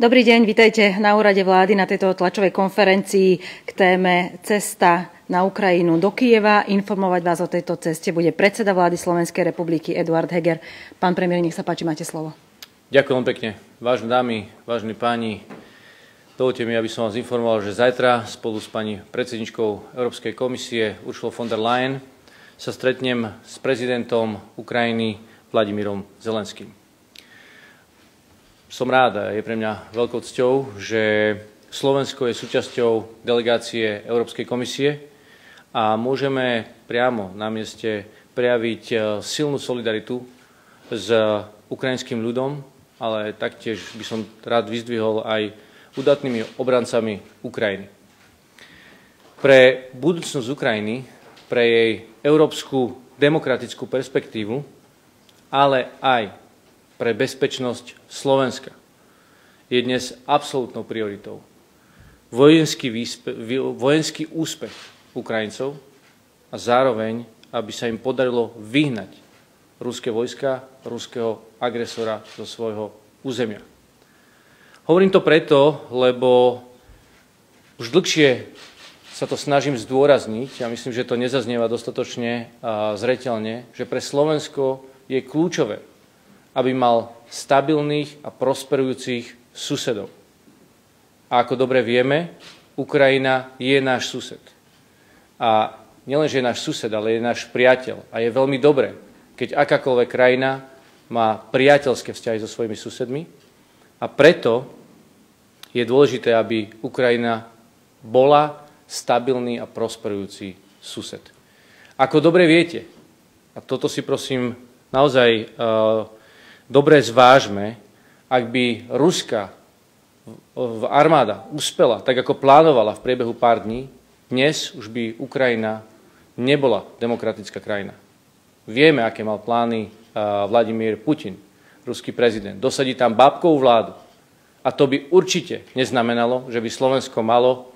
Dobrý deň, vítajte na úrade vlády na tejto tlačovej konferencii k téme Cesta na Ukrajinu do Kieva. Informovať vás o tejto ceste bude predseda vlády Slovenskej republiky Eduard Heger. Pán premiér, nech sa páči, máte slovo. Ďakujem pekne. Vážne dámy, vážni páni, dovolte mi, aby som vás informoval, že zajtra spolu s pani predsedničkou Európskej komisie Uršulou von der Leyen sa stretnem s prezidentom Ukrajiny Vladimírom Zelenským. Som rád je pre mňa veľkou cťou, že Slovensko je súčasťou delegácie Európskej komisie a môžeme priamo na mieste prejaviť e, silnú solidaritu s ukrajinským ľudom, ale taktiež by som rád vyzdvihol aj udatnými obrancami Ukrajiny. Pre budúcnosť Ukrajiny, pre jej európsku demokratickú perspektívu, ale aj pre bezpečnosť Slovenska je dnes absolútnou prioritou. Vojenský, výspe, vojenský úspech Ukrajincov a zároveň, aby sa im podarilo vyhnať ruské vojska, ruského agresora zo svojho územia. Hovorím to preto, lebo už dlhšie sa to snažím zdôrazniť a myslím, že to nezaznieva dostatočne zreteľne, že pre Slovensko je kľúčové, aby mal stabilných a prosperujúcich susedov. A ako dobre vieme, Ukrajina je náš sused. A nielenže je náš sused, ale je náš priateľ. A je veľmi dobré, keď akákoľvek krajina má priateľské vzťahy so svojimi susedmi. A preto je dôležité, aby Ukrajina bola stabilný a prosperujúci sused. Ako dobre viete, a toto si prosím naozaj uh, dobre zvážme, ak by Ruska armáda uspela, tak ako plánovala v priebehu pár dní, dnes už by Ukrajina nebola demokratická krajina. Vieme, aké mal plány Vladimír Putin, ruský prezident. Dosadí tam bábkovú vládu. A to by určite neznamenalo, že by Slovensko malo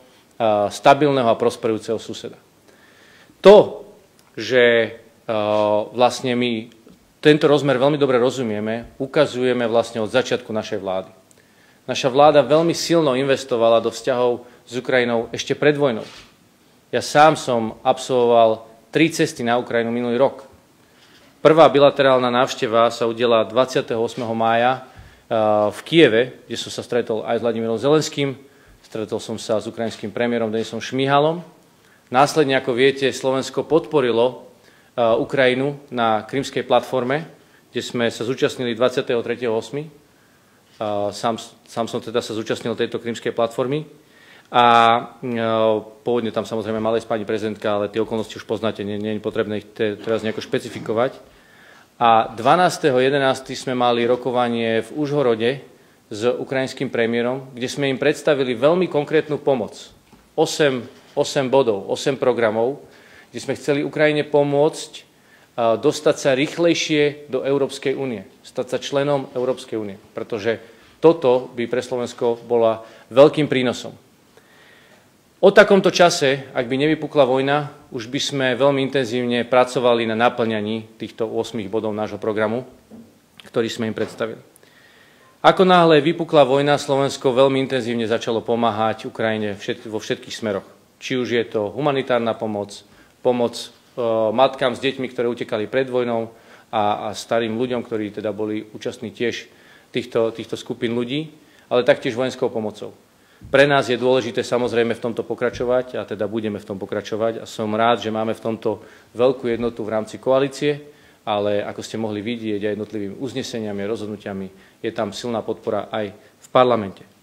stabilného a prosperujúceho suseda. To, že vlastne my tento rozmer veľmi dobre rozumieme, ukazujeme vlastne od začiatku našej vlády. Naša vláda veľmi silno investovala do vzťahov s Ukrajinou ešte pred vojnou. Ja sám som absolvoval tri cesty na Ukrajinu minulý rok. Prvá bilaterálna návšteva sa udela 28. mája eh, v Kieve, kde som sa stretol aj s Vladimírom Zelenským, stretol som sa s ukrajinským premiérom Denisom Šmihalom. Následne, ako viete, Slovensko podporilo Ukrajinu na krymskej platforme, kde sme sa zúčastnili 23.8. Eh, sám, sám som teda sa zúčastnil tejto krymskej platformy. A eh, pôvodne tam samozrejme mala ísť pani prezidentka, ale tie okolnosti už poznáte, nie, nie je potrebné ich teraz nejako špecifikovať. A 12.11. sme mali rokovanie v Užhorode s ukrajinským premiérom, kde sme im predstavili veľmi konkrétnu pomoc. 8, 8 bodov, 8 programov, kde sme chceli Ukrajine pomôcť dostať sa rýchlejšie do Európskej únie, stať sa členom Európskej únie, pretože toto by pre Slovensko bola veľkým prínosom. O takomto čase, ak by nevypukla vojna, už by sme veľmi intenzívne pracovali na naplňaní týchto 8 bodov nášho programu, ktorý sme im predstavili. Ako náhle vypukla vojna, Slovensko veľmi intenzívne začalo pomáhať Ukrajine vo všetkých smeroch. Či už je to humanitárna pomoc, pomoc e, matkám s deťmi, ktoré utekali pred vojnou a, starým ľuďom, ktorí teda boli účastní tiež týchto, týchto skupín ľudí, ale taktiež vojenskou pomocou. Pre nás je dôležité samozrejme v tomto pokračovať a teda budeme v tom pokračovať a som rád, že máme v tomto veľkú jednotu v rámci koalície, ale ako ste mohli vidieť aj jednotlivými uzneseniami a rozhodnutiami, je tam silná podpora aj v parlamente.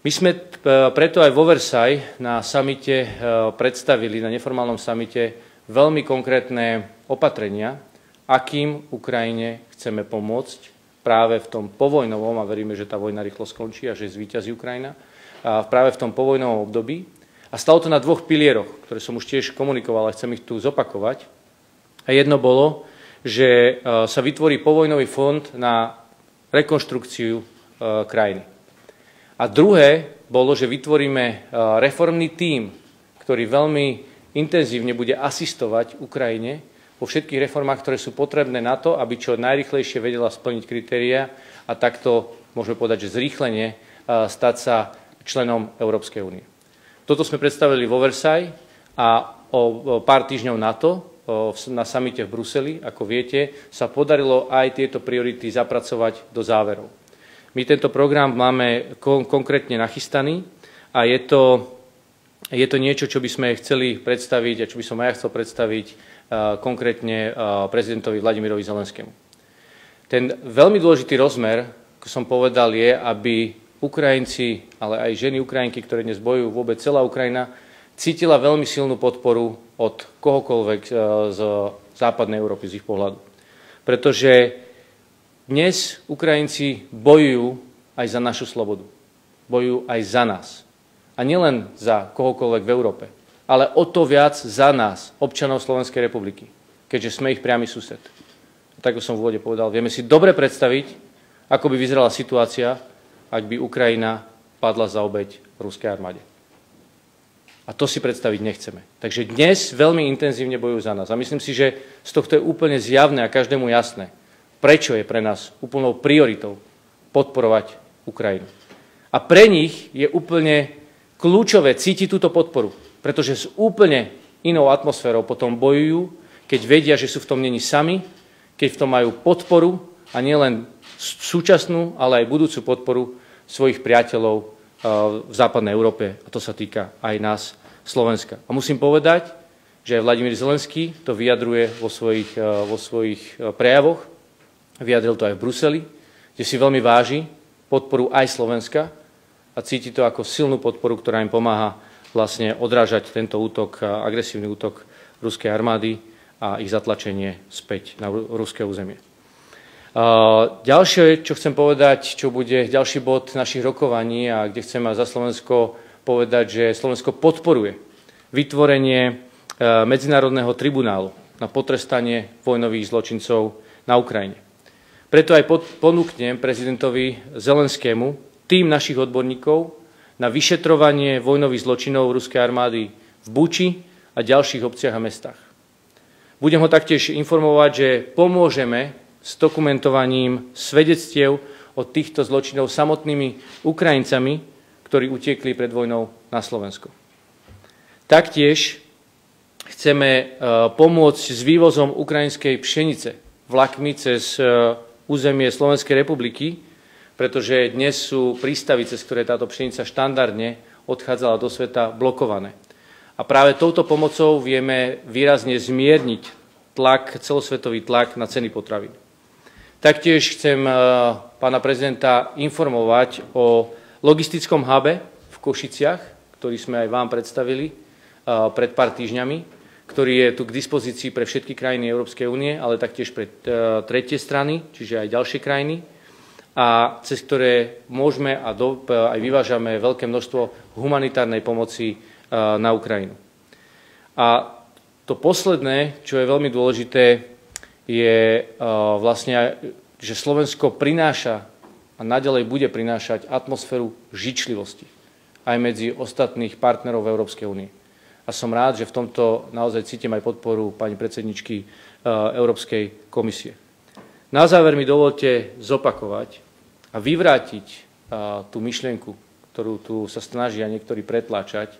My sme e, preto aj vo Versailles na samite e, predstavili, na neformálnom samite, veľmi konkrétne opatrenia, akým Ukrajine chceme pomôcť práve v tom povojnovom, a veríme, že tá vojna rýchlo skončí a že zvíťazí Ukrajina, práve v tom povojnovom období. A stalo to na dvoch pilieroch, ktoré som už tiež komunikoval a chcem ich tu zopakovať. A jedno bolo, že e, sa vytvorí povojnový fond na rekonštrukciu krajiny. A druhé bolo, že vytvoríme e, reformný tím, ktorý veľmi intenzívne bude asistovať Ukrajine vo všetkých reformách, ktoré sú potrebné na to, aby čo najrychlejšie vedela splniť kritéria a takto, môžeme povedať, že zrýchlenie stať sa členom Európskej únie. Toto sme predstavili vo Versailles a o pár týždňov na to, na samite v Bruseli, ako viete, sa podarilo aj tieto priority zapracovať do záverov. My tento program máme kon konkrétne nachystaný a je to, je to niečo, čo by sme chceli predstaviť a čo by som aj ja chcel predstaviť konkrétne prezidentovi Vladimirovi Zelenskému. Ten veľmi dôležitý rozmer, ako som povedal, je, aby Ukrajinci, ale aj ženy Ukrajinky, ktoré dnes bojujú, vôbec celá Ukrajina, cítila veľmi silnú podporu od kohokoľvek e, z západnej Európy z ich pohľadu. Pretože dnes Ukrajinci bojujú aj za našu slobodu. Bojujú aj za nás. A nielen za kohokoľvek v Európe, ale o to viac za nás, občanov Slovenskej republiky, keďže sme ich priamy sused. Tak ako som v úvode povedal, vieme si dobre predstaviť, ako by vyzerala situácia, ak by Ukrajina padla za obeď ruskej armáde. A to si predstaviť nechceme. Takže dnes veľmi intenzívne bojujú za nás. A myslím si, že z tohto je úplne zjavné a každému jasné, prečo je pre nás úplnou prioritou podporovať Ukrajinu. A pre nich je úplne kľúčové cítiť túto podporu pretože s úplne inou atmosférou potom bojujú, keď vedia, že sú v tom není sami, keď v tom majú podporu a nielen súčasnú, ale aj budúcu podporu svojich priateľov eh, v západnej Európe. A to sa týka aj nás, Slovenska. A musím povedať, že Vladimír Zelenský to vyjadruje vo svojich, eh, vo svojich eh, prejavoch, vyjadril to aj v Bruseli, kde si veľmi váži podporu aj Slovenska a cíti to ako silnú podporu, ktorá im pomáha vlastne odrážať tento útok, agresívny útok ruskej armády a ich zatlačenie späť na ruské územie. Ďalšie, čo chcem povedať, čo bude ďalší bod našich rokovaní a kde chcem za Slovensko povedať, že Slovensko podporuje vytvorenie e, Medzinárodného tribunálu na potrestanie vojnových zločincov na Ukrajine. Preto aj ponúknem prezidentovi Zelenskému tým našich odborníkov, na vyšetrovanie vojnových zločinov ruskej armády v Buči a ďalších obciach a mestách. Budem ho taktiež informovať, že pomôžeme s dokumentovaním svedectiev od týchto zločinov samotnými Ukrajincami, ktorí utiekli pred vojnou na Slovensko. Taktiež chceme e, pomôcť s vývozom ukrajinskej pšenice vlakmi cez e, územie Slovenskej republiky, pretože dnes sú prístavy, cez ktoré táto pšenica štandardne odchádzala do sveta, blokované. A práve touto pomocou vieme výrazne zmierniť tlak, celosvetový tlak na ceny potravín. Taktiež chcem e, pána prezidenta informovať o logistickom hube v Košiciach, ktorý sme aj vám predstavili e, pred pár týždňami, ktorý je tu k dispozícii pre všetky krajiny Európskej únie, ale taktiež pre e, tretie strany, čiže aj ďalšie krajiny a cez ktoré môžeme a do, aj vyvážame veľké množstvo humanitárnej pomoci e, na Ukrajinu. A to posledné, čo je veľmi dôležité, je e, vlastne, že Slovensko prináša a naďalej bude prinášať atmosféru žičlivosti aj medzi ostatných partnerov Európskej únie. A som rád, že v tomto naozaj cítim aj podporu pani predsedničky e, Európskej komisie. Na záver mi dovolte zopakovať a vyvrátiť tú myšlienku, ktorú tu sa snažia niektorí pretláčať,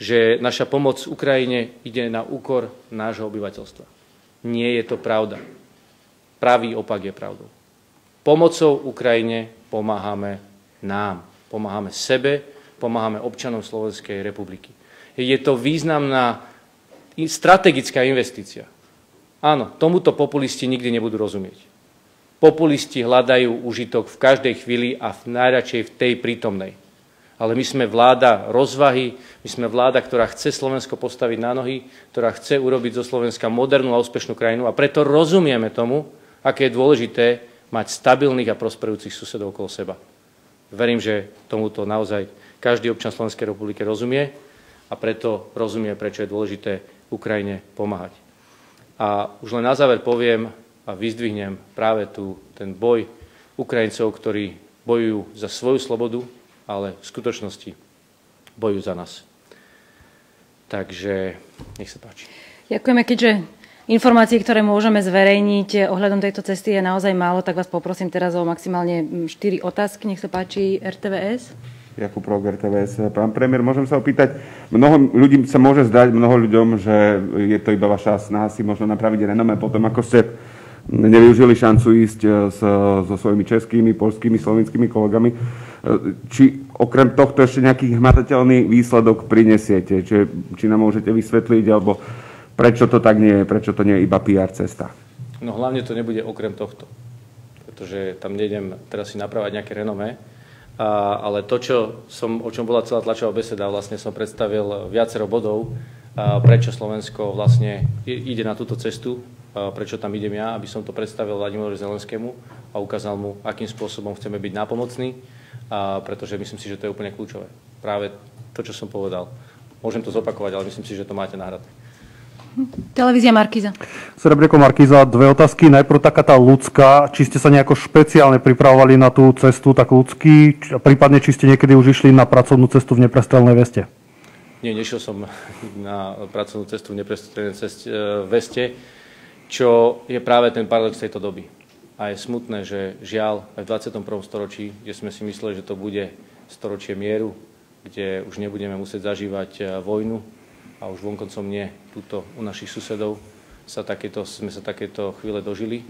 že naša pomoc Ukrajine ide na úkor nášho obyvateľstva. Nie je to pravda. Pravý opak je pravdou. Pomocou Ukrajine pomáhame nám, pomáhame sebe, pomáhame občanom Slovenskej republiky. Je to významná strategická investícia. Áno, tomuto populisti nikdy nebudú rozumieť. Populisti hľadajú užitok v každej chvíli a v najradšej v tej prítomnej. Ale my sme vláda rozvahy, my sme vláda, ktorá chce Slovensko postaviť na nohy, ktorá chce urobiť zo Slovenska modernú a úspešnú krajinu a preto rozumieme tomu, aké je dôležité mať stabilných a prosperujúcich susedov okolo seba. Verím, že tomuto naozaj každý občan Slovenskej republiky rozumie a preto rozumie, prečo je dôležité Ukrajine pomáhať. A už len na záver poviem a vyzdvihnem práve tu ten boj Ukrajincov, ktorí bojujú za svoju slobodu, ale v skutočnosti bojujú za nás. Takže nech sa páči. Ďakujeme, keďže informácií, ktoré môžeme zverejniť ohľadom tejto cesty je naozaj málo, tak vás poprosím teraz o maximálne 4 otázky. Nech sa páči RTVS. Jakub Rog, RTVS. Pán premiér, môžem sa opýtať, mnoho ľudí sa môže zdať, mnoho ľuďom, že je to iba vaša snaha si možno napraviť renome potom, ako ste nevyužili šancu ísť e, so, so svojimi českými, polskými, slovenskými kolegami. E, či okrem tohto ešte nejaký hmatateľný výsledok prinesiete? Či, či nám môžete vysvetliť, alebo prečo to tak nie je, prečo to nie je iba PR cesta? No hlavne to nebude okrem tohto, pretože tam nejdem teraz si napravať nejaké renomé, a, ale to, čo som, o čom bola celá tlačová beseda, vlastne som predstavil viacero bodov, a prečo Slovensko vlastne ide na túto cestu, prečo tam idem ja, aby som to predstavil Vladimirovi Zelenskému a ukázal mu, akým spôsobom chceme byť nápomocní, a pretože myslím si, že to je úplne kľúčové. Práve to, čo som povedal. Môžem to zopakovať, ale myslím si, že to máte náhrad. Televízia Markiza. Serebrieko Markiza, dve otázky. Najprv taká tá ľudská. Či ste sa nejako špeciálne pripravovali na tú cestu tak ľudský, prípadne či ste niekedy už išli na pracovnú cestu v neprestrelnej veste? Nie, nešiel som na pracovnú cestu v neprestrelnej veste čo je práve ten paradox tejto doby. A je smutné, že žiaľ aj v 21. storočí, kde sme si mysleli, že to bude storočie mieru, kde už nebudeme musieť zažívať e, vojnu a už vonkoncom nie túto u našich susedov, sa takéto, sme sa takéto chvíle dožili.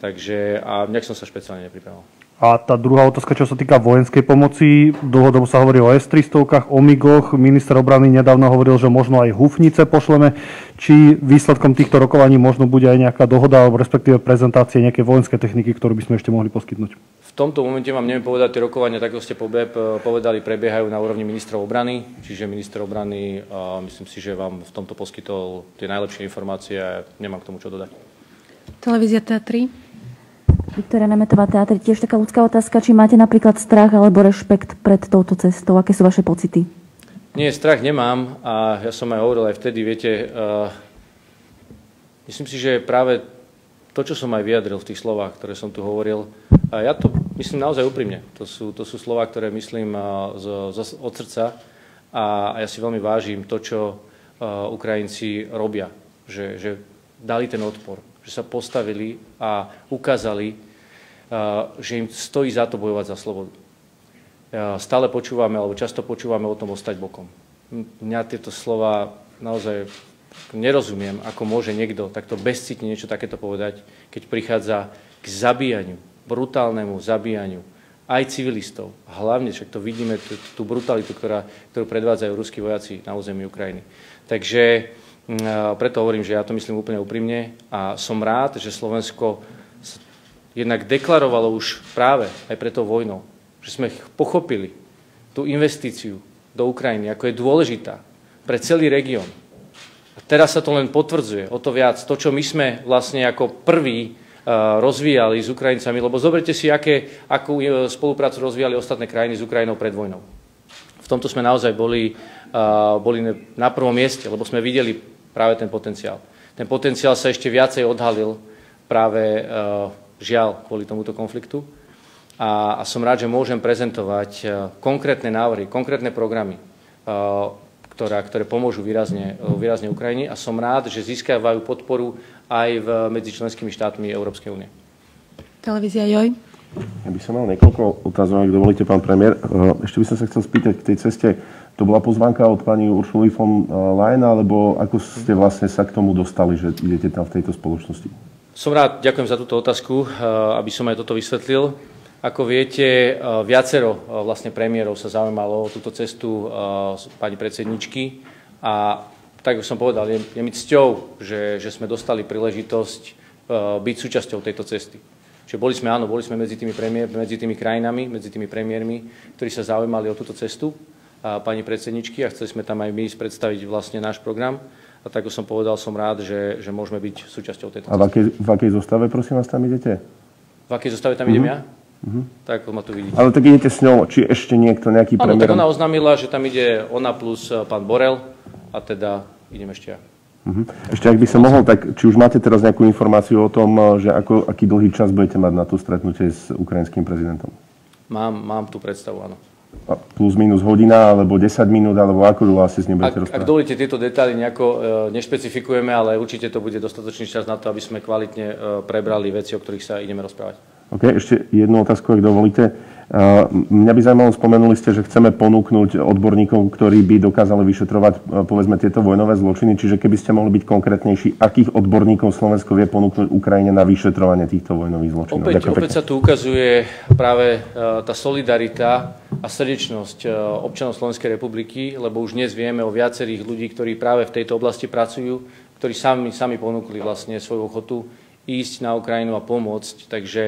Takže a nejak som sa špeciálne nepripravoval. A tá druhá otázka, čo sa týka vojenskej pomoci, dlhodobo sa hovorí o S-300, o MIGoch. Minister obrany nedávno hovoril, že možno aj hufnice pošleme. Či výsledkom týchto rokovaní možno bude aj nejaká dohoda, alebo respektíve prezentácie nejakej vojenskej techniky, ktorú by sme ešte mohli poskytnúť? V tomto momente vám neviem povedať, tie rokovania, tak ako ste povedali, prebiehajú na úrovni ministrov obrany. Čiže minister obrany, myslím si, že vám v tomto poskytol tie najlepšie informácie a nemám k tomu čo dodať. Televízia Teatry. Viktoria Nemetová, teatri, tiež taká ľudská otázka, či máte napríklad strach alebo rešpekt pred touto cestou, aké sú vaše pocity? Nie, strach nemám a ja som aj hovoril aj vtedy, viete, uh, myslím si, že práve to, čo som aj vyjadril v tých slovách, ktoré som tu hovoril, a ja to myslím naozaj úprimne. To sú, to sú slova, ktoré myslím z, z, od srdca a, ja si veľmi vážim to, čo uh, Ukrajinci robia, že, že dali ten odpor, že sa postavili a ukázali, že im stojí za to bojovať za slobodu. Stále počúvame, alebo často počúvame o tom ostať bokom. Mňa tieto slova naozaj nerozumiem, ako môže niekto takto bezcitne niečo takéto povedať, keď prichádza k zabíjaniu, brutálnemu zabíjaniu aj civilistov. Hlavne, však to vidíme, tú, brutalitu, ktorá, ktorú predvádzajú ruskí vojaci na území Ukrajiny. Takže preto hovorím, že ja to myslím úplne úprimne a som rád, že Slovensko jednak deklarovalo už práve aj pre tou vojnou, že sme pochopili tú investíciu do Ukrajiny, ako je dôležitá pre celý región. A teraz sa to len potvrdzuje, o to viac. To, čo my sme vlastne ako prví rozvíjali s Ukrajincami, lebo zoberte si, aké, akú e, spoluprácu rozvíjali ostatné krajiny s Ukrajinou pred vojnou. V tomto sme naozaj boli, boli na prvom mieste, lebo sme videli práve ten potenciál. Ten potenciál sa ešte viacej odhalil práve žiaľ kvôli tomuto konfliktu. A, a som rád, že môžem prezentovať konkrétne návrhy, konkrétne programy, ktorá, ktoré pomôžu výrazne, e, výrazne Ukrajine a som rád, že získavajú podporu aj v, medzi členskými štátmi Európskej únie. Televízia Joj. Ja by som mal niekoľko otázok, ak dovolíte, pán premiér. Ešte by som sa chcel spýtať k tej ceste. To bola pozvánka od pani Uršuly von Leyen, alebo ako ste vlastne sa k tomu dostali, že idete tam v tejto spoločnosti? Som rád, ďakujem za túto otázku, eh, aby som aj toto vysvetlil. Ako viete, eh, viacero eh, vlastne premiérov sa zaujímalo o túto cestu pani predsedničky a tak som povedal, je, je mi cťou, že, že sme dostali príležitosť byť súčasťou tejto cesty. Čiže boli sme, áno, boli sme medzi tými, premiér, medzi tými krajinami, medzi tými premiérmi, ktorí sa zaujímali o túto cestu a pani predsedničky a chceli sme tam aj my predstaviť vlastne náš program. A tak, ako som povedal, som rád, že, že môžeme byť súčasťou tejto A v akej, v akej zostave, prosím vás, tam idete? V akej zostave tam uh-huh. idem mhm. ja? Uh-huh. Tak, ako ma tu vidíte. Ale tak idete s ňou, či ešte niekto, nejaký Áno, tak ona oznámila, že tam ide ona plus eh, pán Borel a teda idem ešte ja. Uh-huh. Ešte ak by som mohol, tak či už máte teraz nejakú informáciu o tom, eh, že ako, aký dlhý čas budete mať na to stretnutie s ukrajinským prezidentom? Mám, mám tú predstavu, áno. plus minus hodina, alebo 10 minút, alebo ako dlho asi s ním budete Ak, ak rozprávať? dovolíte, tieto detaily nejako e, nešpecifikujeme, ale určite to bude dostatočný čas na to, aby sme kvalitne e, prebrali veci, o ktorých sa ideme rozprávať. OK, ešte jednu otázku, ak dovolíte. Uh, Mňa by zaujímalo, spomenuli ste, že chceme ponúknuť odborníkov, ktorí by dokázali vyšetrovať, uh, povedzme, tieto vojnové zločiny. Čiže keby ste mohli byť konkrétnejší, akých odborníkov Slovensko vie ponúknuť Ukrajine na vyšetrovanie týchto vojnových zločinov? Opäť, opäť sa tu ukazuje práve e, tá solidarita a srdečnosť občanov Slovenskej republiky, lebo už dnes vieme o viacerých ľudí, ktorí práve v tejto oblasti pracujú, ktorí sami, sami ponúkli vlastne svoju ochotu ísť na Ukrajinu a pomôcť. Takže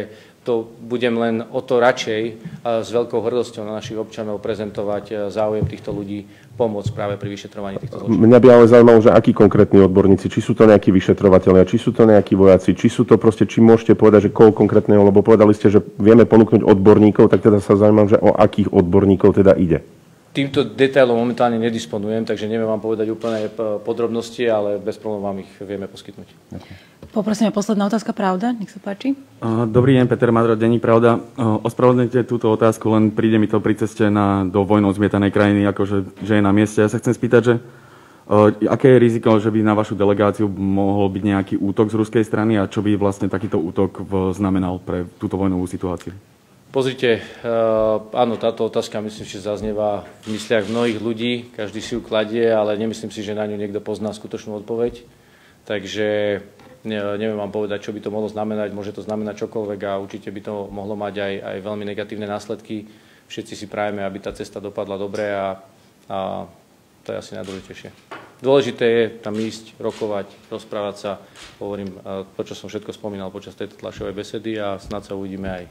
to budem len o to radšej s veľkou hrdosťou na našich občanov prezentovať e, záujem týchto ľudí pomôcť práve pri vyšetrovaní týchto zločinov. Mňa by ale zaujímalo, že akí konkrétni odborníci, či sú to nejakí vyšetrovateľia, či sú to nejakí vojaci, či sú to proste, či môžete povedať, že koho konkrétneho, lebo povedali ste, že vieme ponúknuť odborníkov, tak teda sa zaujímam, že o akých odborníkov teda ide. Týmto detailom momentálne nedisponujem, takže neviem vám povedať úplné p- podrobnosti, ale bez problémov vám ich vieme poskytnúť. Poprosím o posledná otázka, pravda? Nech sa páči. Dobrý deň, Peter Madro, Denní Pravda. Ospravedlňte túto otázku, len príde mi to pri ceste na, do vojnou zmietanej krajiny, akože že je na mieste. Ja sa chcem spýtať, že aké je riziko, že by na vašu delegáciu mohol byť nejaký útok z ruskej strany a čo by vlastne takýto útok znamenal pre túto vojnovú situáciu? Pozrite, áno, táto otázka myslím, že zaznieva v mysliach mnohých ľudí, každý si ju kladie, ale nemyslím si, že na ňu niekto pozná skutočnú odpoveď. Takže ne- neviem vám povedať, čo by to mohlo znamenať, môže to znamenať čokoľvek a určite by to mohlo mať aj, aj veľmi negatívne následky. Všetci si prajeme, aby tá cesta dopadla dobre a, a to je asi najdôležitejšie. Dôležité je tam ísť, rokovať, rozprávať sa. Hovorím eh, to, čo som všetko spomínal počas tejto tlašovej besedy a snad sa uvidíme aj,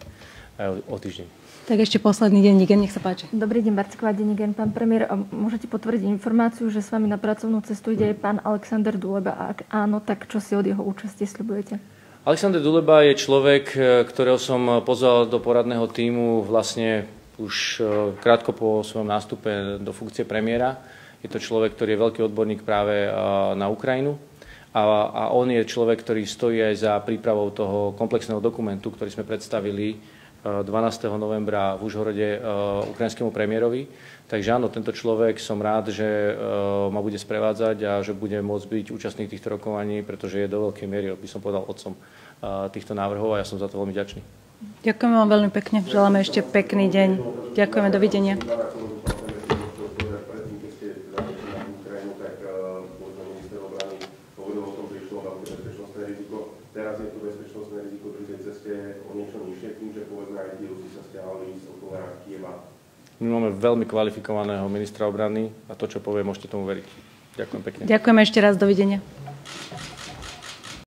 aj o týždeň. Tak ešte posledný deň, Nigen, nech sa páči. Dobrý deň, Barcková Denigen. Pán premiér, môžete potvrdiť informáciu, že s vami na pracovnú cestu ide aj pán Alexander Duleba? A ak áno, tak čo si od jeho účasti sľubujete? Alexander Duleba je človek, e, ktorého som pozval do poradného týmu vlastne už e, krátko po svojom nástupe do funkcie premiéra. Je to človek, ktorý je veľký odborník práve e, na Ukrajinu. A, a on je človek, ktorý stojí aj za prípravou toho komplexného dokumentu, ktorý sme predstavili 12. novembra v Užhorode e, ukrajinskému premiérovi. Takže áno, tento človek som rád, že e, ma bude sprevádzať a že bude môcť byť účastný týchto rokovaní, pretože je do veľkej miery, by som povedal, otcom týchto návrhov a ja som za to veľmi ďačný. Ďakujeme vám veľmi pekne. Želáme ešte pekný deň. Ďakujeme, dovidenia. Teraz je tu bezpečnostné riziko pri tej ceste o niečo nižšie, tým, že povedzme aj tí Rusi sa stiahli z okolia Kieva. My máme veľmi kvalifikovaného ministra obrany a to, čo povie, môžete tomu veriť. Ďakujem pekne. Ďakujeme ešte raz, dovidenia.